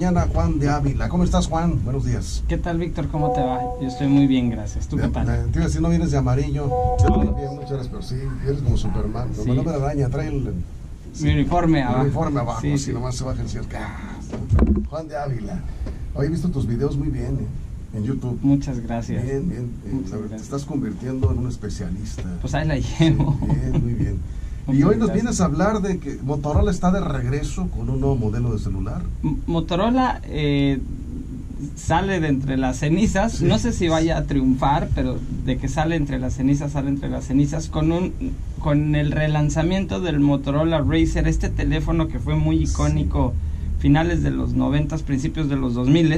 mañana Juan de Ávila. ¿Cómo estás, Juan? Buenos días. ¿Qué tal, Víctor? ¿Cómo te va? Yo estoy muy bien, gracias. ¿Tú qué tal? Te iba a decir, no vienes de amarillo. Yo también, muchas gracias, pero sí, eres como Superman. No, Sí. no me araña, trae el, Mi uniforme abajo. uniforme abajo, Sí, así sí. nomás se baja el cielo. Juan de Ávila. Hoy he visto tus videos muy bien eh, en YouTube. Muchas gracias. Bien, bien. eh, Muchas la verdad, te gracias. estás convirtiendo en un especialista. Pues ahí la Sí, llevo. bien, muy bien. Y hoy nos vienes a hablar de que Motorola está de regreso con un nuevo modelo de celular. M- Motorola eh, sale de entre las cenizas. Sí. No sé si vaya a triunfar, pero de que sale entre las cenizas, sale entre las cenizas con un con el relanzamiento del Motorola Racer, este teléfono que fue muy icónico finales de los 90, principios de los 2000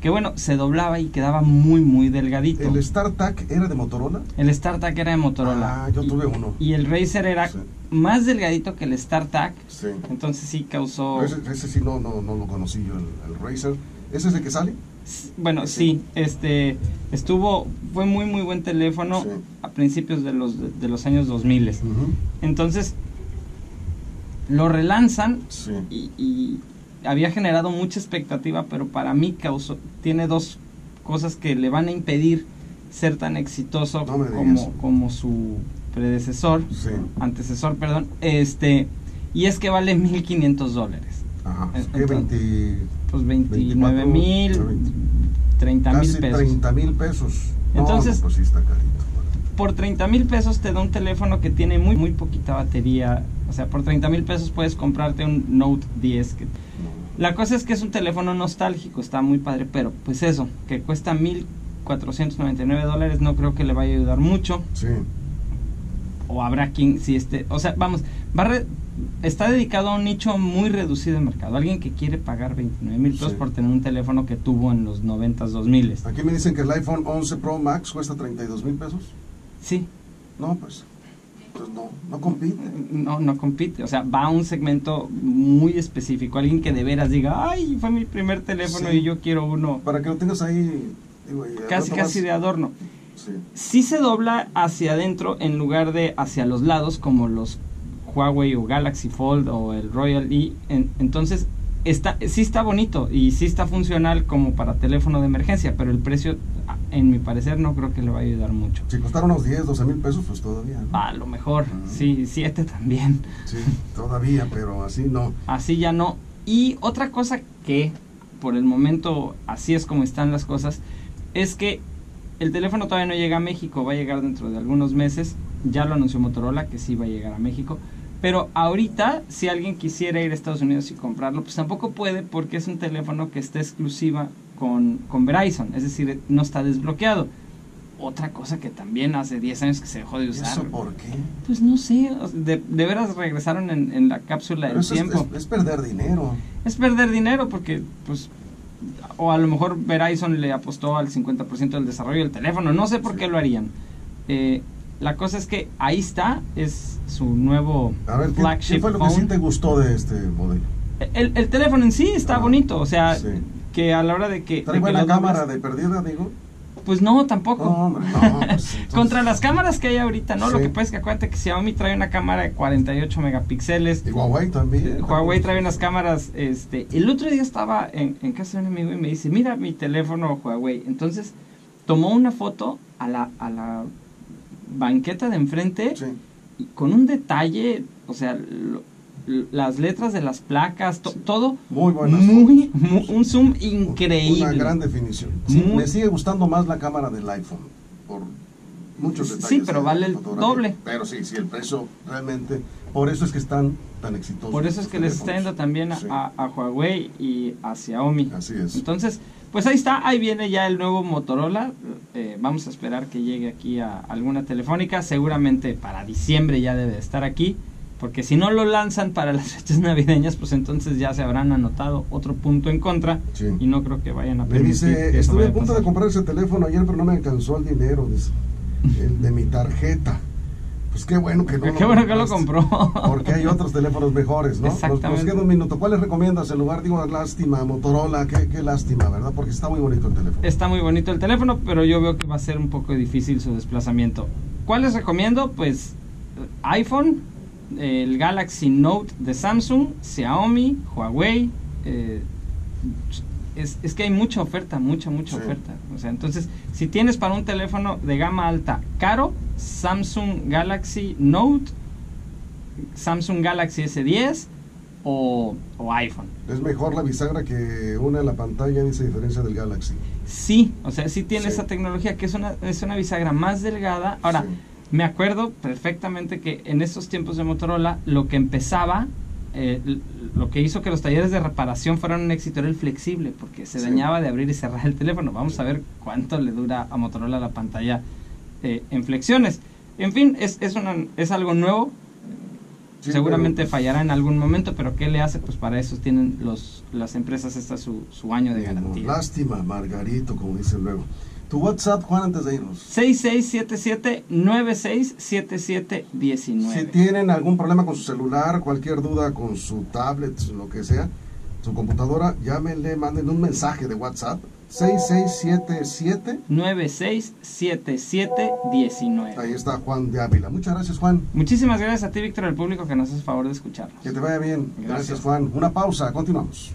que bueno, se doblaba y quedaba muy muy delgadito. ¿El StarTAC era de Motorola? El StarTAC era de Motorola. Ah, yo Y- tuve uno. Y el Racer era Sí. más delgadito que el StarTAC. Sí. Entonces sí causó... Ese, ese sí no, no, no lo conocí yo, el, el Razer. ¿Ese es el que sale? Bueno, Sí. sí, este estuvo fue muy muy buen teléfono Sí. a principios de los de los años 2000. Ujú. Entonces lo relanzan Sí. y, y había generado mucha expectativa, pero para mí causó tiene dos cosas que le van a impedir ser tan exitoso No como como su predecesor, Sí. antecesor, perdón, este y es que vale 1500 dólares. Ajá. En- ¿Qué? entonces, 20, Pues 29 mil, 30 mil pesos. 30 mil pesos. Entonces- no, pues sí está carito. Por 30 mil pesos te da un teléfono que tiene muy, muy poquita batería. O sea, por 30 mil pesos puedes comprarte un Note 10. que- No. La cosa es que es un teléfono nostálgico, está muy padre, pero pues eso, que cuesta 1.499 dólares, no creo que le vaya a ayudar mucho. Sí. O habrá quien, si este, o sea, vamos, va a re- está dedicado a un nicho muy reducido de mercado. Alguien que quiere pagar 29 mil pesos Sí. por tener un teléfono que tuvo en los 90s, 2000 Aquí me dicen que el iPhone 11 Pro Max cuesta 32 mil pesos. Sí, No, pues. Pues no, no compite. no, no compite. O sea, va a un segmento muy específico. Alguien que de veras diga, ay, fue mi primer teléfono Sí. y yo quiero uno Para que lo tengas ahí. Digo, casi, casi de adorno. Sí. Sí se dobla hacia adentro en lugar de hacia los lados como los Huawei o Galaxy Fold o el Royal E. En- entonces, está, sí está bonito y sí está funcional como para teléfono de emergencia, pero el precio, en mi parecer, no creo que le va a ayudar mucho. Si costara unos 10, 12 mil pesos, pues todavía. ¿no? A lo mejor, Ujú. sí, siete también. Sí, todavía, pero así no. Así ya no. Y otra cosa que por el momento así es como están las cosas, es que el teléfono todavía no llega a México, va a llegar dentro de algunos meses, ya lo anunció Motorola que sí va a llegar a México, pero ahorita si alguien quisiera ir a Estados Unidos y comprarlo, pues tampoco puede porque es un teléfono que está exclusiva con, con Verizon, es decir, no está desbloqueado. Otra cosa que también hace 10 años que se dejó de ¿Y usar. ¿Eso por qué? Pues no sé, de, de veras regresaron en, en la cápsula Pero del eso tiempo es- es perder dinero. es perder dinero porque pues o a lo mejor Verizon le apostó al 50% del desarrollo del teléfono, no sé por Sí. qué lo harían. Eh, la cosa es que ahí está, es su nuevo A ver, ¿qué, flagship qué fue lo que sí te gustó de este modelo? el, el teléfono en sí está Ah, bonito, o sea, sí. que a la hora de que... ¿Trae buena cámara de perdida, digo? Pues no, tampoco. No, hombre, no, pues, entonces- Contra las cámaras que hay ahorita, ¿no? Lo que pasa es que acuérdate que Xiaomi trae una cámara de 48 megapíxeles. Y Huawei también. Eh, Huawei trae unas cámaras, este, el otro día estaba en, en casa de un amigo y me dice, mira mi teléfono Huawei. Entonces, tomó una foto a la, a la banqueta de enfrente Sí. Con un detalle, o sea, lo- las letras de las placas, to- todo Muy buenas. muy, un zoom increíble. Una gran definición. Sí, Muy- Me sigue gustando más la cámara del iPhone. Por muchos Sí, detalles. pero de vale el doble. Pero sí, sí, el precio realmente. Por eso es que están tan exitosos. Por eso es que les está yendo también a, Sí, a- a Huawei y a Xiaomi. Así es. Entonces, pues ahí está, ahí viene ya el nuevo Motorola. Eh, vamos a esperar que llegue aquí a alguna telefónica. Seguramente para diciembre ya debe de estar aquí. Porque si no lo lanzan para las fechas navideñas, pues entonces ya se habrán anotado otro punto en contra. Sí. Y no creo que vayan a Me permitir dice, que estuve a punto de comprar ese teléfono ayer, pero no me alcanzó el dinero dice, el de mi tarjeta. Pues qué bueno que no. Qué bueno que lo compró. Porque hay otros teléfonos mejores, ¿no? Nos- Nos, Exactamente. queda un minuto. ¿Cuáles recomiendas? En lugar, digo, lástima, Motorola, qué, qué lástima, ¿verdad? Porque está muy bonito el teléfono. Está muy bonito el teléfono, pero yo veo que va a ser un poco difícil su desplazamiento. ¿Cuáles recomiendo? Pues iPhone, el Galaxy Note de Samsung, Xiaomi, Huawei, eh, es, es que hay mucha oferta, mucha, mucha Sí. oferta. O sea, entonces, si tienes para un teléfono de gama alta caro, Samsung Galaxy Note, Samsung Galaxy S10 o, o iPhone. Es mejor la bisagra que una en la pantalla, dice diferencia del Galaxy. Sí, o sea, sí tiene Sí. esa tecnología que es una, es una bisagra más delgada. Ahora, Sí. me acuerdo perfectamente que en estos tiempos de Motorola lo que empezaba, eh, lo que hizo que los talleres de reparación fueran un éxito era el flexible, porque se Sí. dañaba de abrir y cerrar el teléfono. Vamos a ver cuánto le dura a Motorola la pantalla eh, en flexiones. En fin, es, es, una, es algo nuevo. Sí, Seguramente pero- fallará en algún momento, pero ¿qué le hace? Pues para eso tienen los, las empresas esta su, su año de Bueno, garantía. Lástima, Margarito, como dicen luego. Tu WhatsApp, Juan, antes de irnos. 6677-967719. Si tienen algún problema con su celular, cualquier duda con su tablet, lo que sea, su computadora, llámenle, manden un mensaje de WhatsApp. 6677. 967719. Ahí está Juan de Ávila. Muchas gracias, Juan. Muchísimas gracias a ti, Víctor, al público que nos hace favor de escucharnos. Que te vaya bien. Gracias. gracias Juan. Una pausa, continuamos.